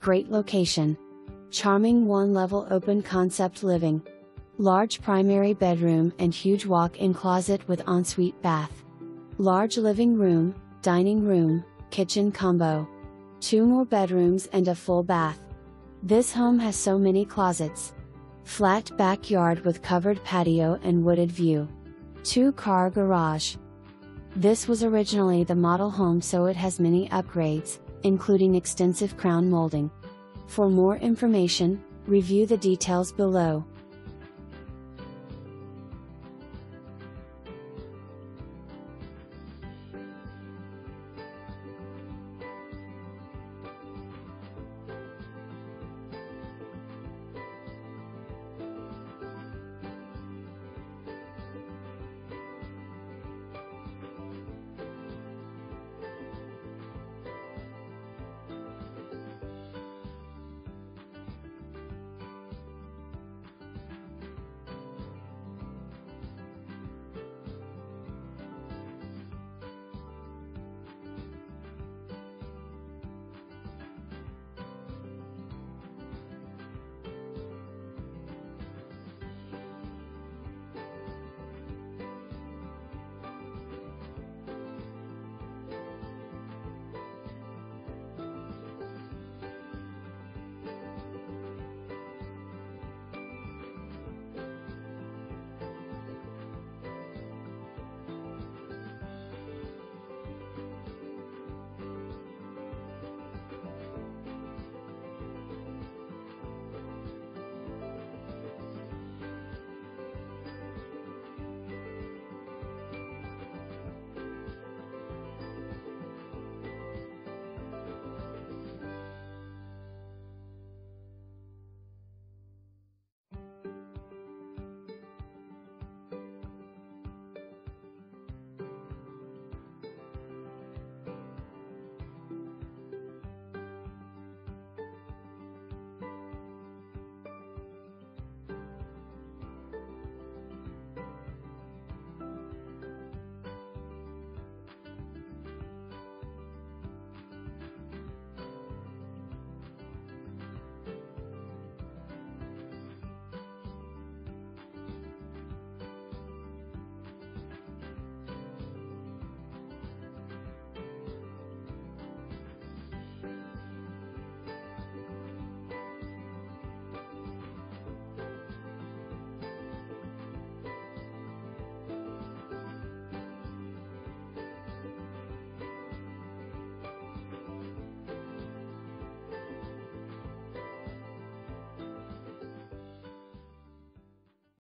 Great location. Charming one level open concept living. Large primary bedroom and huge walk in closet with ensuite bath. Large living room, dining room, kitchen combo. Two more bedrooms and a full bath. This home has so many closets. Flat backyard with covered patio and wooded view. Two car garage. This was originally the model home so it has many upgrades, including extensive crown molding. For more information, review the details below.